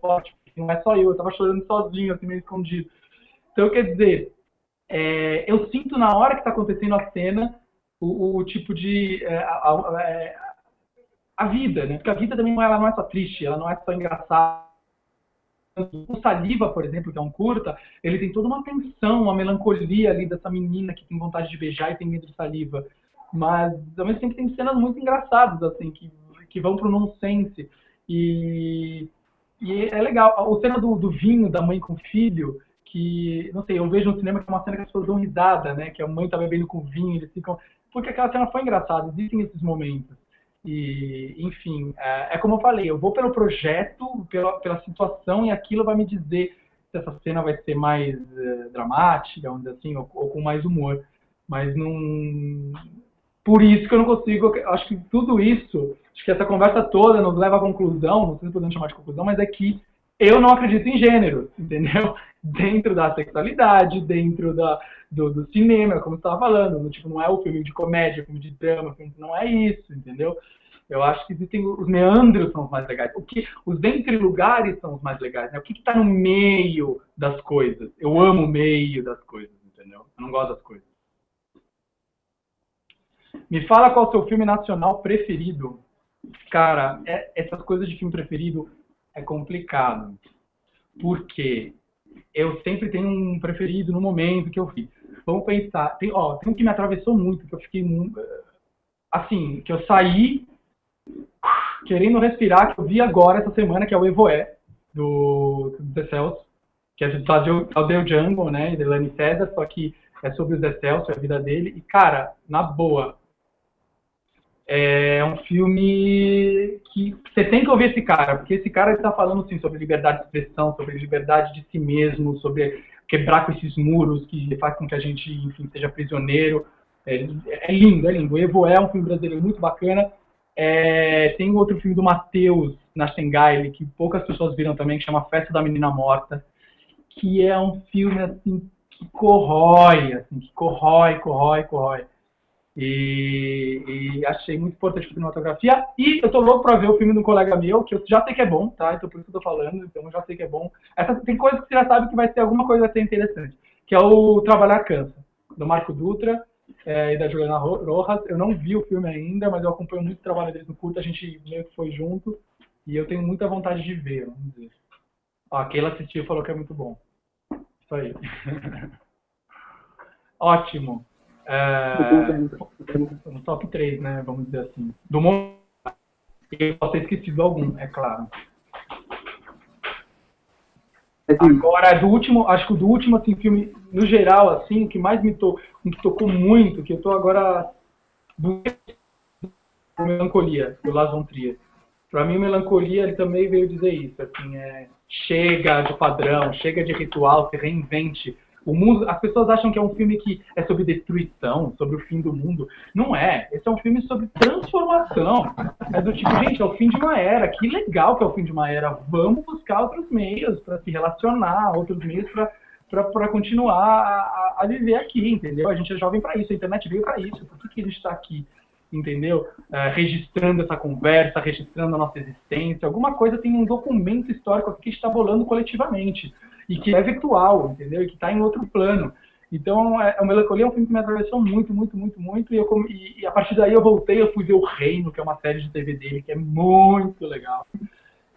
Forte, não é só eu, eu tava chorando sozinho, assim, meio escondido. Então, quer dizer, é, eu sinto na hora que está acontecendo a cena o, o tipo de. É, a, a, é, a, vida, né? Porque a vida também não, ela não é só triste, ela não é só engraçada. O Saliva, por exemplo, que é um curta, ele tem toda uma tensão, uma melancolia ali dessa menina que tem vontade de beijar e tem medo de saliva. Mas, ao mesmo tempo, tem cenas muito engraçadas, assim, que, que vão pro nonsense. E, e é legal. A cena do, do vinho da mãe com o filho, que, não sei, eu vejo no cinema que é uma cena que as pessoas dão risada, né? Que a mãe tá bebendo com vinho, eles ficam... Porque aquela cena foi engraçada, existem esses momentos. E, enfim, é, é, como eu falei, eu vou pelo projeto, pela, pela situação, e aquilo vai me dizer se essa cena vai ser mais uh, dramática, assim, ou, ou, com mais humor. Mas não. Por isso que eu não consigo. Acho que tudo isso, acho que essa conversa toda nos leva à conclusão, não sei se podemos chamar de conclusão, mas é que eu não acredito em gênero, entendeu? Dentro da sexualidade, dentro da, do, do cinema, como você estava falando. Tipo, não é o filme de comédia, filme de drama, filme, não é isso, entendeu? Eu acho que existem os meandros são os mais legais. O que os entre lugares são os mais legais, né? O que está no meio das coisas? Eu amo o meio das coisas, entendeu? Eu não gosto das coisas. Me fala qual é o seu filme nacional preferido. Cara, é, essas coisas de filme preferido é complicado. Porque eu sempre tenho um preferido no momento que eu fiz. Vamos pensar, tem, ó, tem um que me atravessou muito, que eu fiquei assim, que eu saí querendo respirar, que eu vi agora essa semana, que é o Evoé, do, do The Celso, que é do Tadeu Jungle, né, e da Elane César, só que é sobre o Zé Celso, a vida dele, e cara, na boa, é um filme que você tem que ouvir esse cara, porque esse cara está falando sim sobre liberdade de expressão, sobre liberdade de si mesmo, sobre quebrar com esses muros que faz com que a gente, enfim, seja prisioneiro. É, é lindo, é lindo. O Evo é um filme brasileiro muito bacana. É, tem outro filme do Matheus Nastengaile, que poucas pessoas viram também, que chama Festa da Menina Morta, que é um filme assim que corrói, assim, que corrói, corrói, corrói. E, e, achei muito importante a cinematografia. E eu tô louco pra ver o filme de um colega meu, que eu já sei que é bom, tá? Então por isso que eu tô falando, então eu já sei que é bom. Essa, tem coisas que você já sabe que vai ter alguma coisa vai ser interessante, que é o Trabalhar Cansa, do Marco Dutra é, e da Juliana Rojas. Eu não vi o filme ainda, mas eu acompanho muito o trabalho deles no curto, a gente meio que foi junto, e eu tenho muita vontade de ver, vamos dizer. Ó, assistiu e falou que é muito bom. Isso aí. Ótimo. É, no top 3, né? Vamos dizer assim. Do mundo. Eu posso ter esquecido algum, é claro. Agora, do último, acho que do último assim, filme, no geral, assim, o que mais me, to, me tocou muito, que eu tô agora do Melancolia, do Las von Trier. Para mim, Melancolia, ele também veio dizer isso, assim, é, chega de padrão, chega de ritual, se reinvente, o mundo, as pessoas acham que é um filme que é sobre destruição, sobre o fim do mundo. Não é. Esse é um filme sobre transformação. É do tipo, gente, é o fim de uma era. Que legal que é o fim de uma era. Vamos buscar outros meios para se relacionar, outros meios para continuar a, a, viver aqui, entendeu? A gente é jovem para isso, a internet veio para isso. Por que, que a gente está aqui? Entendeu? É, registrando essa conversa, registrando a nossa existência. Alguma coisa tem um documento histórico que está bolando coletivamente e que é virtual, entendeu? E que está em outro plano. Então, é, o Melancolia é um filme que me atravessou muito, muito, muito, muito. E, eu, e, e, a partir daí eu voltei, eu fui ver O Reino, que é uma série de TV dele, que é muito legal.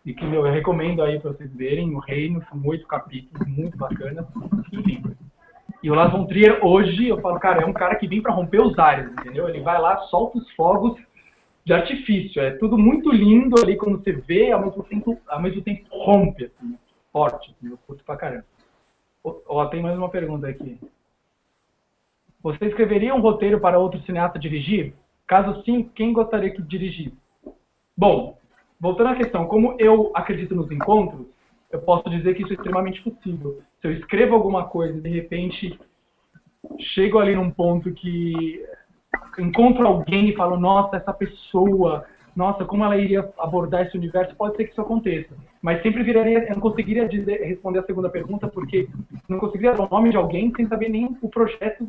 E que meu, eu recomendo aí para vocês verem. O Reino, são oito capítulos, muito bacana. Enfim. E o Lars von Trier, hoje, eu falo, cara, é um cara que vem para romper os ares, entendeu? Ele vai lá, solta os fogos de artifício. É tudo muito lindo ali quando você vê, ao mesmo tempo, ao mesmo tempo rompe, assim forte. Eu curto pra caramba. Ó, tem mais uma pergunta aqui. Você escreveria um roteiro para outro cineasta dirigir? Caso sim, quem gostaria que dirigisse? Bom, voltando à questão, como eu acredito nos encontros, eu posso dizer que isso é extremamente possível. Se eu escrevo alguma coisa e de repente chego ali num ponto que encontro alguém e falo, nossa, essa pessoa nossa, como ela iria abordar esse universo, pode ser que isso aconteça. Mas sempre viraria, eu não conseguiria dizer, responder a segunda pergunta, porque não conseguiria dar o nome de alguém sem saber nem o projeto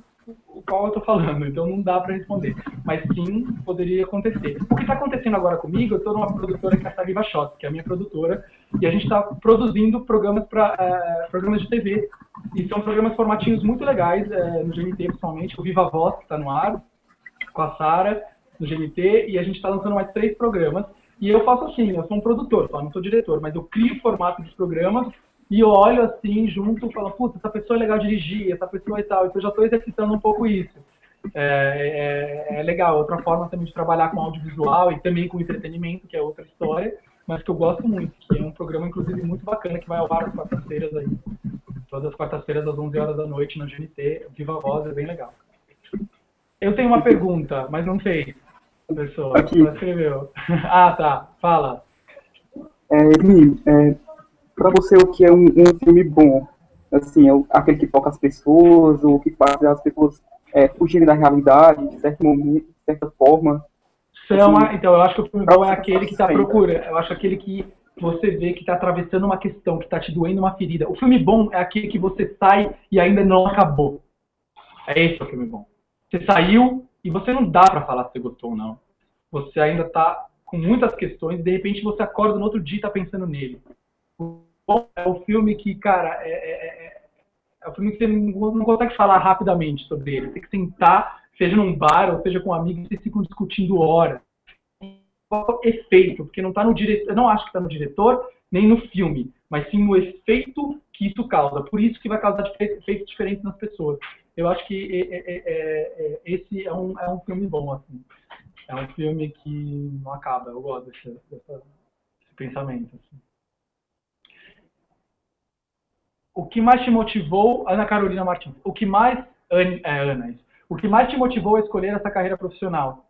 o qual eu estou falando, então não dá para responder. Mas sim, poderia acontecer. O que está acontecendo agora comigo, eu estou numa produtora que é a Saliva Shot, que é a minha produtora, e a gente está produzindo programas para é, programas de TV. E são programas formatinhos muito legais, é, no GNT principalmente, o Viva Voz, que está no ar, com a Sara, no GNT e a gente está lançando mais três programas. E eu faço assim, eu sou um produtor, só não sou diretor, mas eu crio o formato dos programas e eu olho assim, junto, e falo, puta, essa pessoa é legal dirigir, essa pessoa e tal. Então eu já estou exercitando um pouco isso. É, é, é, legal, outra forma também de trabalhar com audiovisual e também com entretenimento, que é outra história, mas que eu gosto muito, que é um programa, inclusive, muito bacana, que vai ao ar às quartas-feiras aí. Todas as quartas-feiras, às 11 horas da noite, na GNT, Viva Voz, é bem legal. Eu tenho uma pergunta, mas não fez, pessoa. Aqui. Escreveu. ah, tá. Fala. É, é, pra você, o que é um, um filme bom? Assim, é aquele que toca as pessoas, ou que faz as pessoas é, fugirem da realidade, de certo momento, de certa forma? São, assim, então, eu acho que o filme bom é aquele que está procurando. Eu acho aquele que você vê que está atravessando uma questão, que está te doendo uma ferida. O filme bom é aquele que você sai e ainda não acabou. É esse o filme bom. Você saiu e você não dá para falar se você gostou ou não. Você ainda está com muitas questões e de repente você acorda no outro dia e está pensando nele. É o filme que, cara, é, é, é, é o filme que você não consegue falar rapidamente sobre ele. Tem que sentar, seja num bar ou seja com amigos, e vocês ficam discutindo horas efeito, porque não está no diretor, eu não acho que está no diretor nem no filme, mas sim no efeito que isso causa. Por isso que vai causar efeitos diferentes nas pessoas. Eu acho que é, é, é, esse é um, é um filme bom, assim. É um filme que não acaba. Eu gosto desse, desse pensamento. Assim. O que mais te motivou, Ana Carolina Martins, o que mais, Ana, é, Ana, o que mais te motivou a escolher essa carreira profissional?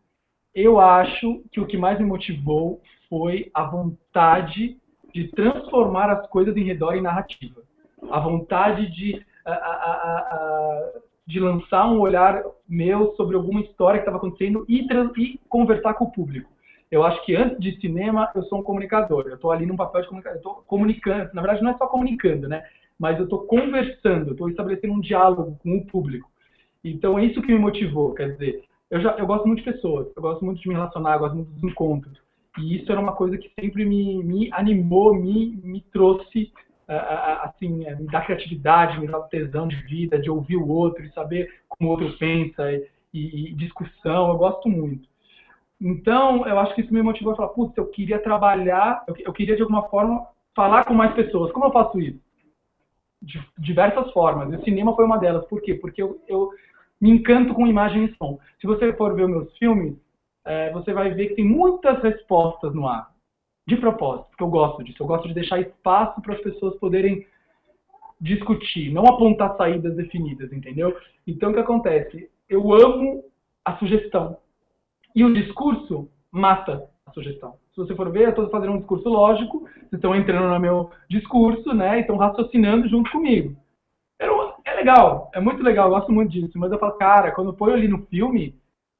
eu acho que o que mais me motivou foi a vontade de transformar as coisas em redor em narrativa. A vontade de, a, a, de lançar um olhar meu sobre alguma história que estava acontecendo e, e, conversar com o público. Eu acho que antes de cinema, eu sou um comunicador. Eu estou ali num papel de comunicador. Estou comunicando. Na verdade, não é só comunicando, né? Mas eu estou conversando, estou estabelecendo um diálogo com o público. Então, é isso que me motivou. Quer dizer, eu, já, eu gosto muito de pessoas, eu gosto muito de me relacionar, eu gosto muito dos encontros. E isso era uma coisa que sempre me, me animou, me, me trouxe, assim, uh, me dá criatividade, me dá tesão de vida, de ouvir o outro e saber como o outro pensa e, e, e discussão, eu gosto muito. Então, eu acho que isso me motivou a falar, putz, eu queria trabalhar, eu, eu queria de alguma forma falar com mais pessoas. Como eu faço isso? De diversas formas. E o cinema foi uma delas. Por quê? Porque eu, eu me encanto com imagem e som. Se você for ver meus filmes, é, você vai ver que tem muitas respostas no ar. De propósito, porque eu gosto disso. Eu gosto de deixar espaço para as pessoas poderem discutir, não apontar saídas definidas, entendeu? Então, o que acontece? Eu amo a sugestão. E o discurso mata a sugestão. Se você for ver, eu estou fazendo um discurso lógico, vocês estão entrando no meu discurso, né? E estão raciocinando junto comigo é legal, é muito legal, eu gosto muito disso. Mas eu falo, cara, quando eu ali no filme,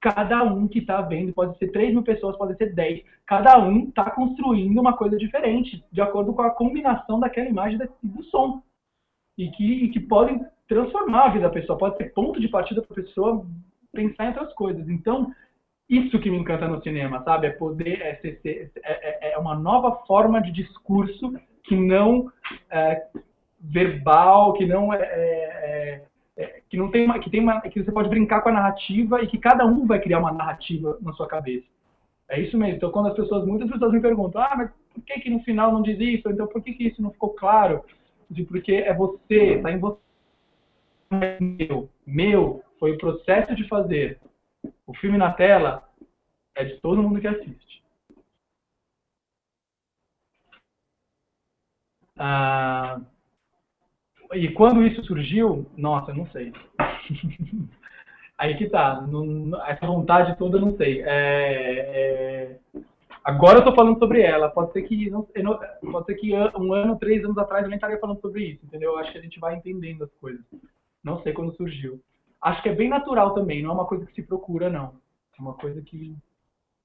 cada um que está vendo, pode ser 3 mil pessoas, pode ser 10, cada um está construindo uma coisa diferente, de acordo com a combinação daquela imagem e do som. E que, e que podem transformar a vida da pessoa, pode ser ponto de partida para a pessoa pensar em outras coisas. Então, isso que me encanta no cinema, sabe? É poder, é, ser, é, é, é uma nova forma de discurso que não é, verbal, que não é, é, que não tem uma, que tem uma, que você pode brincar com a narrativa e que cada um vai criar uma narrativa na sua cabeça. É isso mesmo. Então, quando as pessoas, muitas pessoas me perguntam, ah, mas por que que no final não diz isso? Então, por que que isso não ficou claro? Porque é você, tá em você. Meu, meu foi o processo de fazer. O filme na tela é de todo mundo que assiste. Ah, e quando isso surgiu, nossa, eu não sei. Aí que tá, essa vontade toda eu não sei. É, é, agora eu tô falando sobre ela, pode ser que não, pode ser que um ano, três anos atrás eu nem estaria falando sobre isso, entendeu? Eu acho que a gente vai entendendo as coisas. Não sei quando surgiu. Acho que é bem natural também, não é uma coisa que se procura, não. É uma coisa que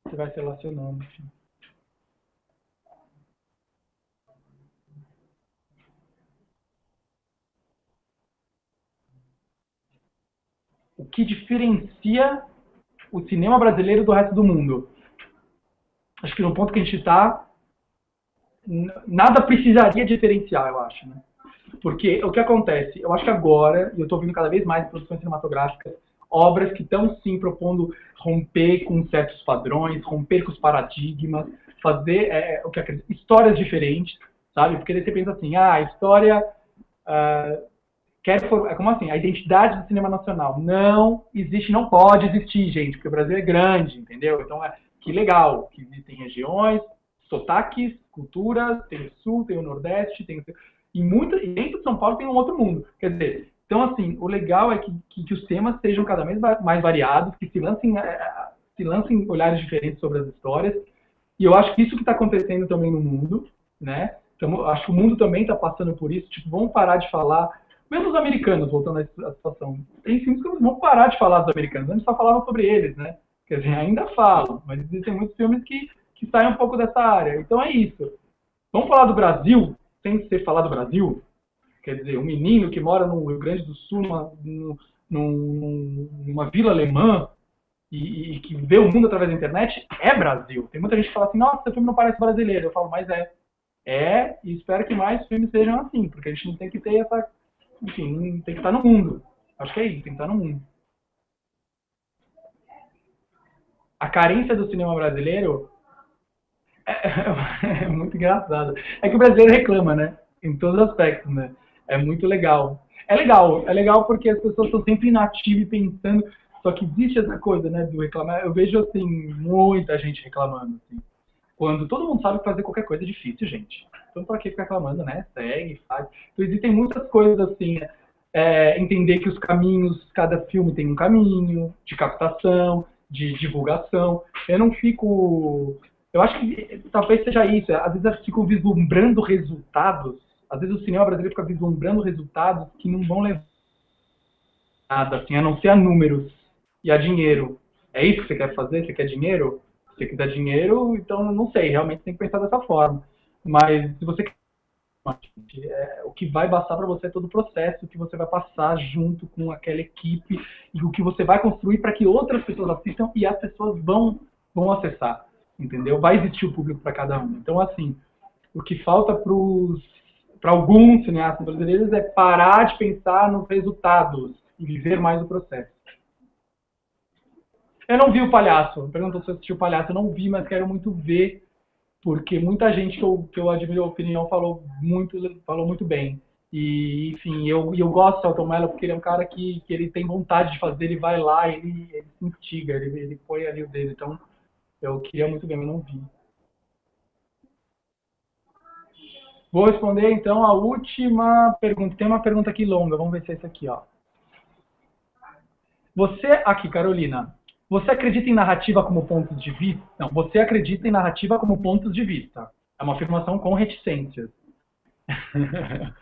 você vai se relacionando. Enfim. O que diferencia o cinema brasileiro do resto do mundo. Acho que no ponto que a gente está, nada precisaria diferenciar, eu acho. Né? Porque o que acontece? Eu acho que agora, e eu estou vendo cada vez mais produções cinematográficas, obras que estão sim propondo romper com certos padrões, romper com os paradigmas, fazer é, é o que histórias diferentes, sabe? Porque daí você pensa assim, ah, a história uh, quer for... como assim? A identidade do cinema nacional não existe, não pode existir, gente, porque o Brasil é grande, entendeu? Então, é, que legal, que existem regiões, sotaques, culturas, tem o Sul, tem o Nordeste, tem o... E, muito, e dentro de São Paulo tem um outro mundo. Quer dizer, então, assim, o legal é que, que, que os temas sejam cada vez mais variados, que se lancem, é, se lancem olhares diferentes sobre as histórias. E eu acho que isso que está acontecendo também no mundo, né? Então, acho que o mundo também está passando por isso. Tipo, vamos parar de falar, mesmo os americanos, voltando à situação. Tem filmes que vamos parar de falar dos americanos. Antes só falavam sobre eles, né? Quer dizer, ainda falam, mas existem muitos filmes que, que saem um pouco dessa área. Então é isso. Vamos falar do Brasil, sem ser falar do Brasil? Quer dizer, um menino que mora no Rio Grande do Sul, numa, numa, numa vila alemã, e, e, que vê o mundo através da internet, é Brasil. Tem muita gente que fala assim, nossa, esse filme não parece brasileiro. Eu falo, mas é. É, e espero que mais filmes sejam assim, porque a gente não tem que ter essa. Enfim, tem que estar no mundo. Acho que é isso, tem que estar no mundo. A carência do cinema brasileiro é, é muito engraçado. É que o brasileiro reclama, né? Em todos os aspectos, né? É muito legal. É legal, é legal porque as pessoas estão sempre inativas e pensando. Só que existe essa coisa, né, do reclamar. Eu vejo, assim, muita gente reclamando, assim. Quando todo mundo sabe que fazer qualquer coisa é difícil, gente. Então, para que ficar reclamando, né? Segue, faz. Então, existem muitas coisas, assim, é, entender que os caminhos, cada filme tem um caminho de captação, de divulgação. Eu não fico eu acho que talvez seja isso. Às vezes eu fico vislumbrando resultados. Às vezes o cinema brasileiro fica vislumbrando resultados que não vão levar nada, assim, a não ser a números e a dinheiro. É isso que você quer fazer? Você quer dinheiro? Você quiser dinheiro, então não sei. Realmente tem que pensar dessa forma. Mas se você é, o que vai bastar para você é todo o processo que você vai passar junto com aquela equipe e o que você vai construir para que outras pessoas assistam e as pessoas vão, vão acessar entendeu? Vai existir o público para cada um. Então, assim, o que falta para alguns cineastas brasileiros é parar de pensar nos resultados e viver mais o processo. Eu não vi o Palhaço. Perguntou se eu assisti o Palhaço. Eu não vi, mas quero muito ver, porque muita gente que eu, que eu admiro a opinião falou muito, falou muito bem. E, enfim, eu, eu gosto do Celton Mello porque ele é um cara que, que ele tem vontade de fazer, ele vai lá, ele, ele se instiga, ele, ele põe ali o dedo. Então, eu queria muito bem, mas não vi. Vou responder então a última pergunta. Tem uma pergunta aqui longa, vamos ver se é essa aqui, ó. Você, aqui, Carolina, você acredita em narrativa como pontos de vista? Não, você acredita em narrativa como pontos de vista. É uma afirmação com reticências.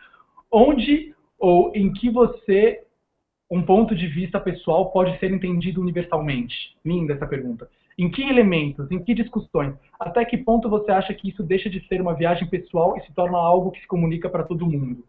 Onde ou em que você, um ponto de vista pessoal, pode ser entendido universalmente? Linda essa pergunta. Em que elementos, em que discussões? Até que ponto você acha que isso deixa de ser uma viagem pessoal e se torna algo que se comunica para todo mundo?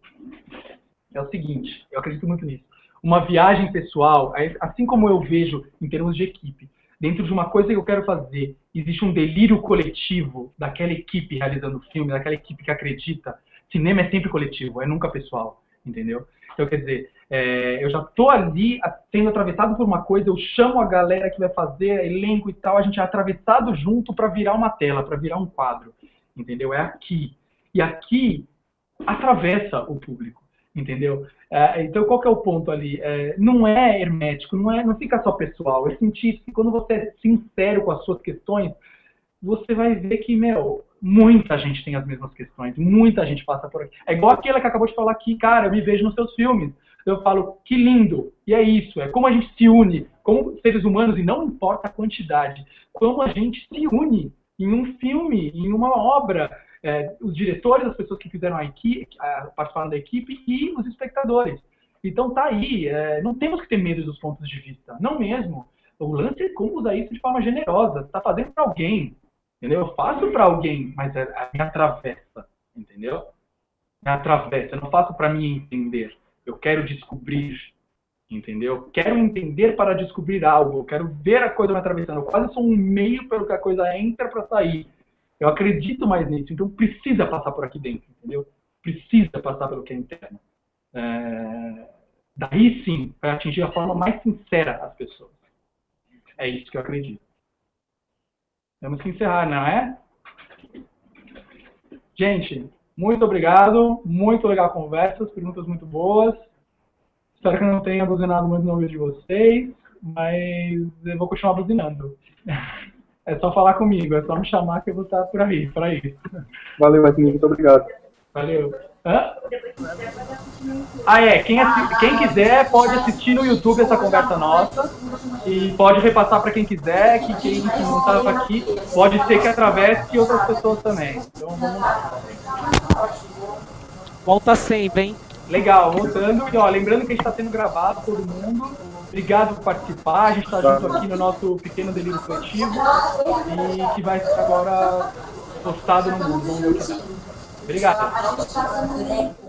É o seguinte, eu acredito muito nisso. Uma viagem pessoal, assim como eu vejo em termos de equipe, dentro de uma coisa que eu quero fazer, existe um delírio coletivo daquela equipe realizando o filme, daquela equipe que acredita. Cinema é sempre coletivo, é nunca pessoal, entendeu? Então, quer dizer, é, eu já estou ali sendo atravessado por uma coisa, eu chamo a galera que vai fazer elenco e tal, a gente é atravessado junto para virar uma tela, para virar um quadro, entendeu? É aqui. E aqui atravessa o público, entendeu? É, então, qual que é o ponto ali? É, não é hermético, não, é, não fica só pessoal. Eu senti que quando você é sincero com as suas questões, você vai ver que, meu, muita gente tem as mesmas questões, muita gente passa por aqui. É igual aquela que acabou de falar aqui, cara, eu me vejo nos seus filmes. Eu falo, que lindo! E é isso, é como a gente se une, como seres humanos, e não importa a quantidade, como a gente se une em um filme, em uma obra. É, os diretores, as pessoas que fizeram a equipe, participaram da equipe e os espectadores. Então tá aí, é, não temos que ter medo dos pontos de vista, não mesmo. O lance é como usar isso de forma generosa. Está fazendo para alguém, Entendeu? Eu faço para alguém, mas é, me atravessa. Entendeu? Me atravessa. Eu não faço para mim entender. Eu quero descobrir. Entendeu? Quero entender para descobrir algo. Eu quero ver a coisa me atravessando. Eu quase sou um meio pelo que a coisa entra para sair. Eu acredito mais nisso. Então precisa passar por aqui dentro. Entendeu? Precisa passar pelo que é interno. É... Daí sim, para atingir a forma mais sincera as pessoas. É isso que eu acredito. Temos que encerrar, não é? Gente, Muito obrigado, muito legal a conversa, perguntas muito boas. Espero que não tenha buzinado muito no ouvido de vocês, mas eu vou continuar buzinando. É só falar comigo, é só me chamar que eu vou estar por aí, para isso. Valeu, Marcinho, muito obrigado. Valeu. Hã? Ah, é. Quem, quem quiser pode assistir no YouTube essa conversa nossa e pode repassar para quem quiser, que quem não estava aqui pode ser que atravesse outras pessoas também. Então vamos lá. Volta sempre, hein? Legal, voltando. E ó, lembrando que a gente está sendo gravado, todo mundo. Obrigado por participar. A gente está junto aqui no nosso pequeno delírio coletivo e que vai ser agora postado no mundo. Obrigado.